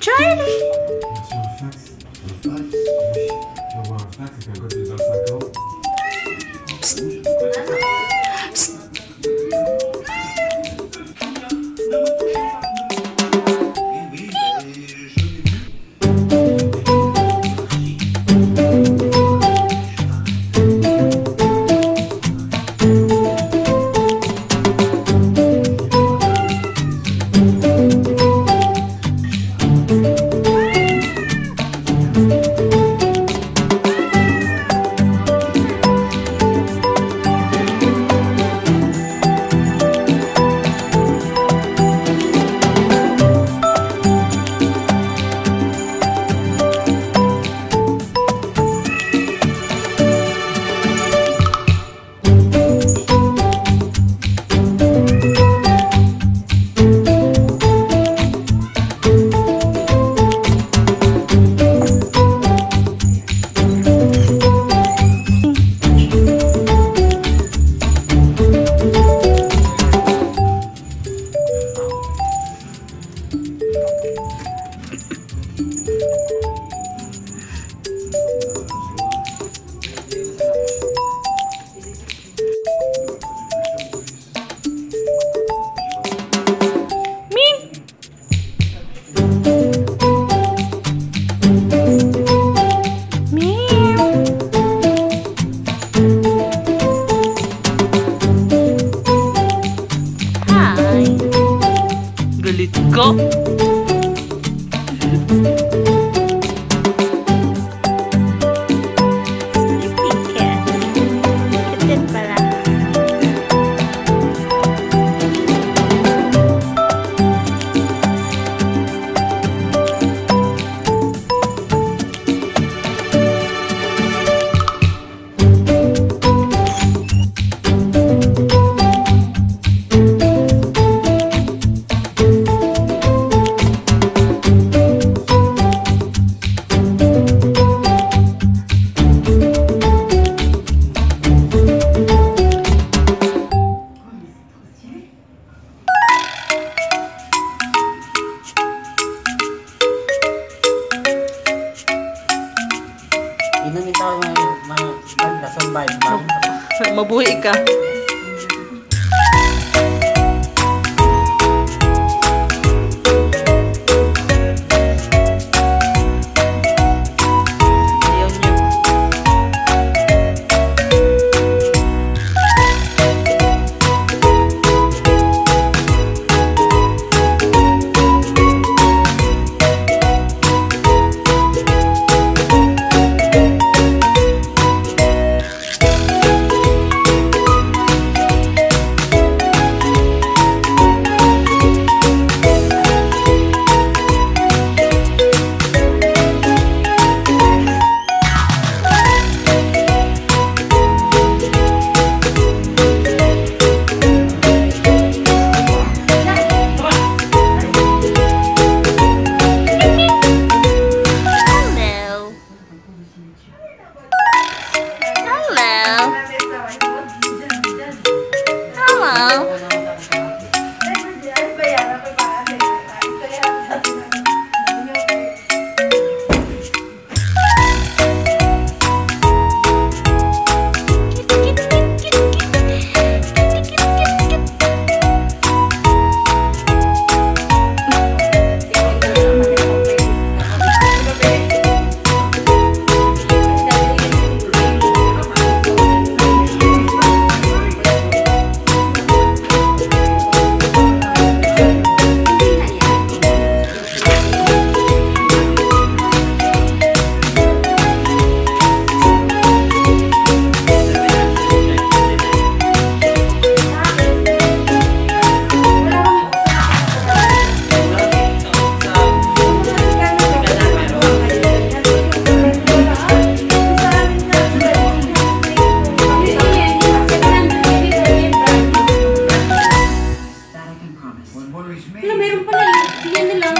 Charlie! Psst. Ay, nangitaw ng mga banda, survive ba? Mabuhi ka. Yeah,